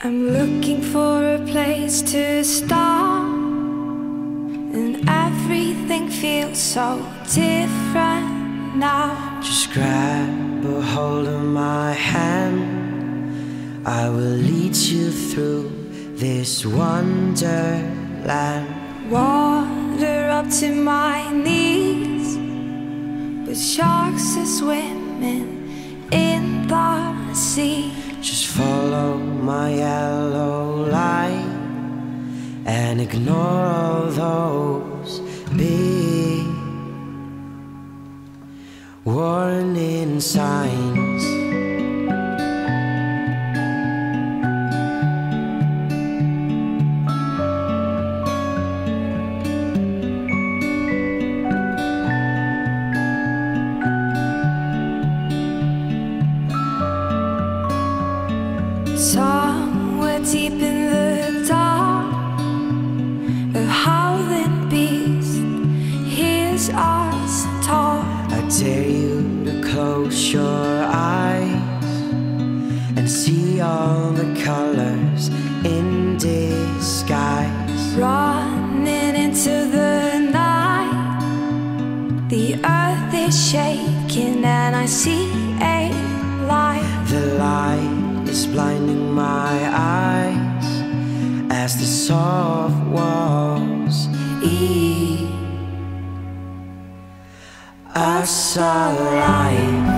I'm looking for a place to start, and everything feels so different now. Just grab a hold of my hand. I will lead you through this wonderland. Water up to my knees, but sharks are swimming in the sea. Just follow my yellow light and ignore all those big warning signs. Close your eyes and see all the colors in disguise. Running into the night, the earth is shaking, and I see a light. The light is blinding my eyes as the soft walls I saw light.